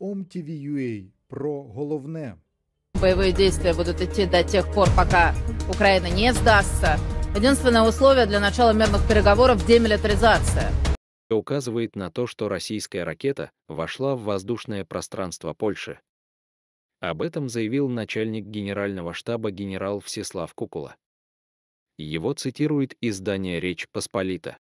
OMTV.ua про головне. Боевые действия будут идти до тех пор, пока Украина не сдастся. Единственное условие для начала мирных переговоров – демилитаризация. Указывает на то, что российская ракета вошла в воздушное пространство Польши. Об этом заявил начальник генерального штаба генерал Всеслав Кукула. Его цитирует издание «Речь Посполита».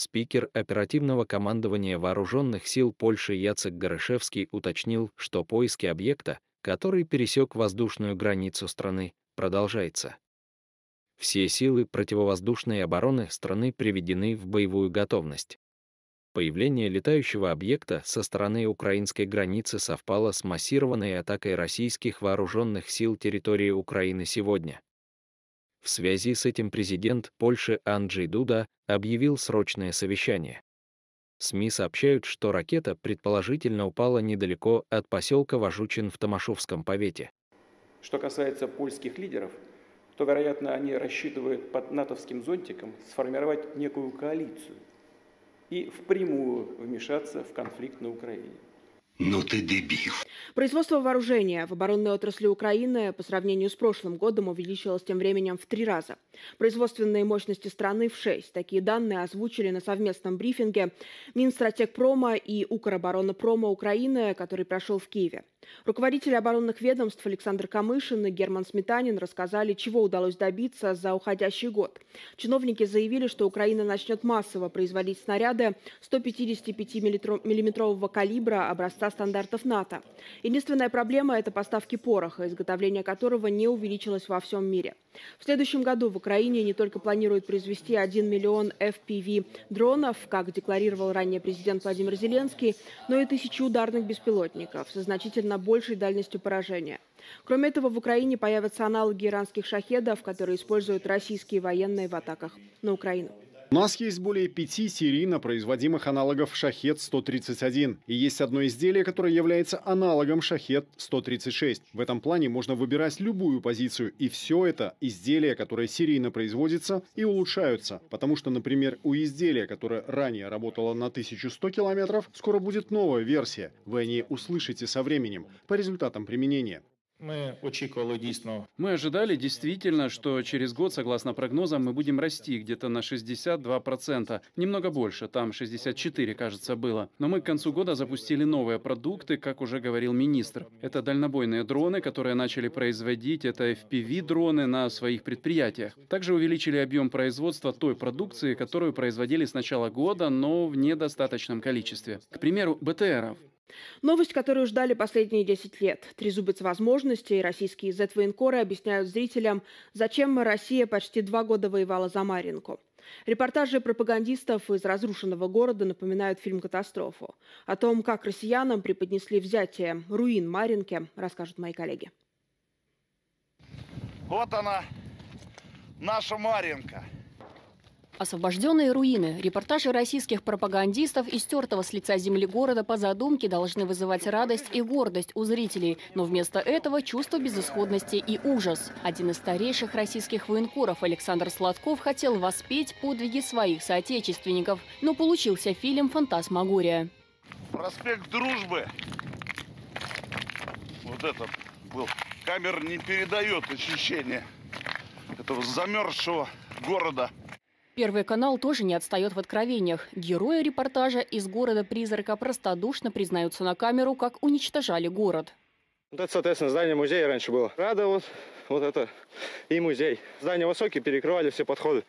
Спикер оперативного командования вооруженных сил Польши Яцек Горошевский уточнил, что поиски объекта, который пересек воздушную границу страны, продолжается. Все силы противовоздушной обороны страны приведены в боевую готовность. Появление летающего объекта со стороны украинской границы совпало с массированной атакой российских вооруженных сил территории Украины сегодня. В связи с этим президент Польши Анджей Дуда объявил срочное совещание. СМИ сообщают, что ракета предположительно упала недалеко от поселка Важучин в Томашовском повете. Что касается польских лидеров, то, вероятно, они рассчитывают под натовским зонтиком сформировать некую коалицию и впрямую вмешаться в конфликт на Украине. Ну ты дебил. Производство вооружения в оборонной отрасли Украины по сравнению с прошлым годом увеличилось тем временем в три раза. Производственные мощности страны в шесть. Такие данные озвучили на совместном брифинге Минстратегпрома и Укроборонопрома Украины, который прошел в Киеве. Руководители оборонных ведомств Александр Камышин и Герман Сметанин рассказали, чего удалось добиться за уходящий год. Чиновники заявили, что Украина начнет массово производить снаряды 155-миллиметрового калибра образца стандартов НАТО. Единственная проблема – это поставки пороха, изготовление которого не увеличилось во всем мире. В следующем году в Украине не только планируют произвести 1 миллион FPV-дронов, как декларировал ранее президент Владимир Зеленский, но и тысячи ударных беспилотников со значительно большей дальностью поражения. Кроме этого, в Украине появятся аналоги иранских шахедов, которые используют российские военные в атаках на Украину. У нас есть более пяти серийно производимых аналогов «Шахет-131». И есть одно изделие, которое является аналогом «Шахет-136». В этом плане можно выбирать любую позицию. И все это изделия, которые серийно производятся и улучшаются. Потому что, например, у изделия, которое ранее работало на 1100 километров, скоро будет новая версия. Вы о ней услышите со временем, по результатам применения. Мы очікували дійсно. Мы ожидали действительно, что через год, согласно прогнозам, мы будем расти где-то на 62%. Немного больше, там 64, кажется, было. Но мы к концу года запустили новые продукты, как уже говорил министр. Это дальнобойные дроны, которые начали производить, это FPV-дроны на своих предприятиях. Также увеличили объем производства той продукции, которую производили с начала года, но в недостаточном количестве. К примеру, БТРов. Новость, которую ждали последние 10 лет. Трезубец возможностей. Российские Z-военкоры объясняют зрителям, зачем Россия почти два года воевала за Маринку. Репортажи пропагандистов из разрушенного города напоминают фильм «Катастрофу». О том, как россиянам преподнесли взятие руин Маринки, расскажут мои коллеги. Вот она, наша Маринка. Освобожденные руины. Репортажи российских пропагандистов из стертого с лица земли города по задумке должны вызывать радость и гордость у зрителей. Но вместо этого чувство безысходности и ужас. Один из старейших российских военкоров Александр Сладков хотел воспеть подвиги своих соотечественников. Но получился фильм «Фантасмагория». Проспект Дружбы. Вот этот был. Камера не передает ощущение этого замерзшего города. Первый канал тоже не отстает в откровениях. Герои репортажа из города-призрака простодушно признаются на камеру, как уничтожали город. Вот это, соответственно, здание музея раньше было. Рада вот, вот это и музей. Здания высокие, перекрывали все подходы.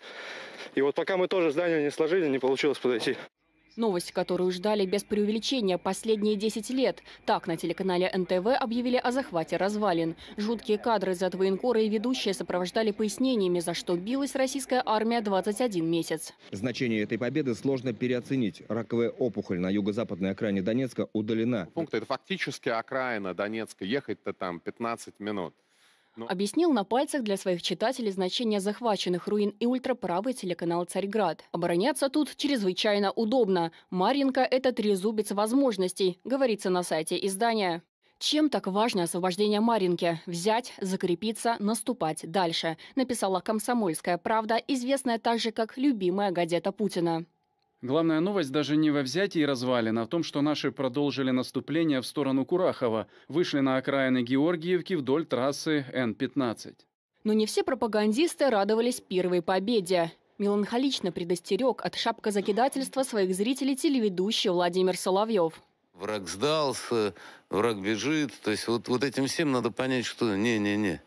И вот пока мы тоже здание не сложили, не получилось подойти. Новость, которую ждали без преувеличения последние 10 лет. Так на телеканале НТВ объявили о захвате развалин. Жуткие кадры за военкоры и ведущие сопровождали пояснениями, за что билась российская армия 21 месяц. Значение этой победы сложно переоценить. Раковая опухоль на юго-западной окраине Донецка удалена. Пункт – это фактически окраина Донецка. Ехать-то там 15 минут. Но... Объяснил на пальцах для своих читателей значение захваченных руин и ультраправый телеканал «Царьград». Обороняться тут чрезвычайно удобно. Марьинка – это трезубец возможностей, говорится на сайте издания. Чем так важно освобождение Маринки? Взять, закрепиться, наступать дальше, написала «Комсомольская правда», известная также как «любимая газета Путина». Главная новость даже не во взятии развалин, а в том, что наши продолжили наступление в сторону Курахова, вышли на окраины Георгиевки вдоль трассы Н-15. Но не все пропагандисты радовались первой победе. Меланхолично предостерег от шапкозакидательства своих зрителей телеведущий Владимир Соловьев. Враг сдался, враг бежит. То есть вот, вот этим всем надо понять, что не-не-не.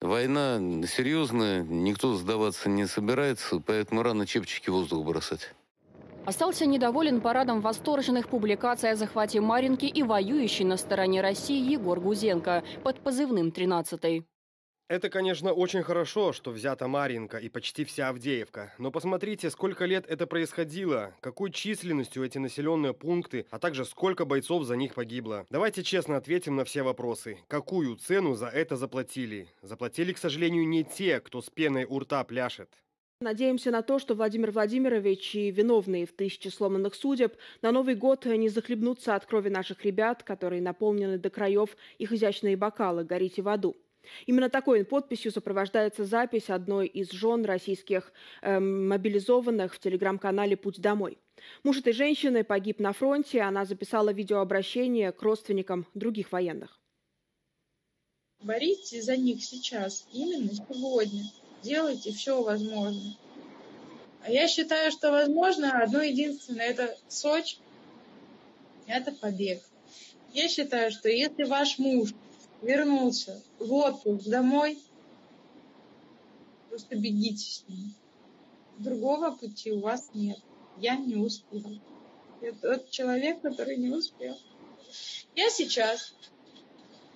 Война серьезная, никто сдаваться не собирается, поэтому рано чепчики в воздух бросать. Остался недоволен парадом восторженных публикаций о захвате Маринки и воюющий на стороне России Егор Гузенко под позывным «13». Это, конечно, очень хорошо, что взята Маринка и почти вся Авдеевка. Но посмотрите, сколько лет это происходило, какой численностью эти населенные пункты, а также сколько бойцов за них погибло. Давайте честно ответим на все вопросы. Какую цену за это заплатили? Заплатили, к сожалению, не те, кто с пеной у рта пляшет. Надеемся на то, что Владимир Владимирович и виновные в тысячи сломанных судеб на Новый год не захлебнутся от крови наших ребят, которые наполнены до краев их изящные бокалы «Горите в аду». Именно такой подписью сопровождается запись одной из жен российских э, мобилизованных в телеграм-канале «Путь домой». Муж этой женщины погиб на фронте, она записала видеообращение к родственникам других военных. Боритесь за них сейчас, именно сегодня. Делайте все возможное. А я считаю, что возможно одно единственное – это Сочи, это побег. Я считаю, что если ваш муж вернулся в отпуск домой, просто бегите с ним. Другого пути у вас нет. Я не успела. Я тот человек, который не успел. Я сейчас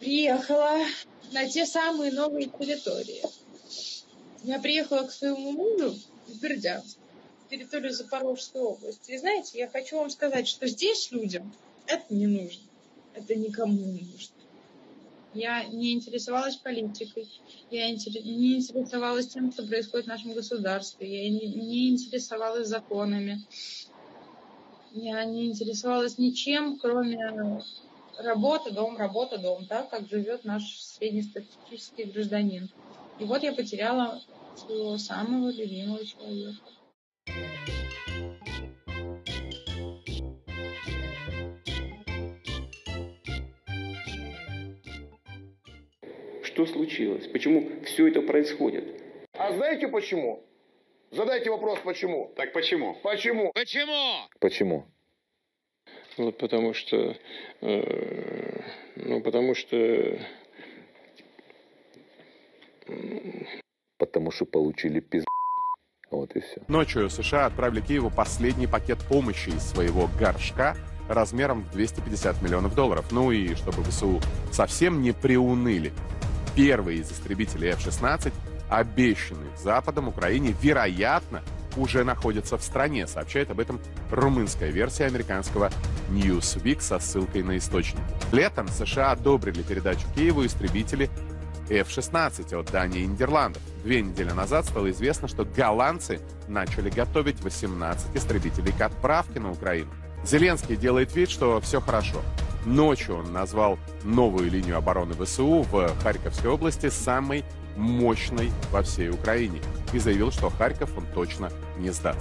приехала на те самые новые территории. Я приехала к своему мужу в Бердянск, территорию Запорожской области. И знаете, я хочу вам сказать, что здесь людям это не нужно. Это никому не нужно. Я не интересовалась политикой, я не интересовалась тем, что происходит в нашем государстве, я не, интересовалась законами, я не интересовалась ничем, кроме работы, дом, работа, дом, так как живет наш среднестатистический гражданин. И вот я потеряла своего самого любимого человека. Что случилось? Почему все это происходит? А знаете почему? Задайте вопрос, почему. Так почему? Почему? Почему? Почему? Вот потому что, э, ну потому что, потому что получили пиз. Вот и все. Ночью США отправили Киеву последний пакет помощи из своего горшка размером в 250 миллионов долларов. Ну и чтобы ВСУ совсем не приуныли первый из истребителей F-16, обещанный Западом Украине, вероятно, уже находится в стране, сообщает об этом румынская версия американского Newsweek со ссылкой на источник. Летом США одобрили передачу Киеву истребители F-16 от Дании и Нидерландов. Две недели назад стало известно, что голландцы начали готовить 18 истребителей к отправке на Украину. Зеленский делает вид, что все хорошо. Ночью он назвал новую линию обороны ВСУ в Харьковской области самой мощной во всей Украине и заявил, что Харьков он точно не сдаст.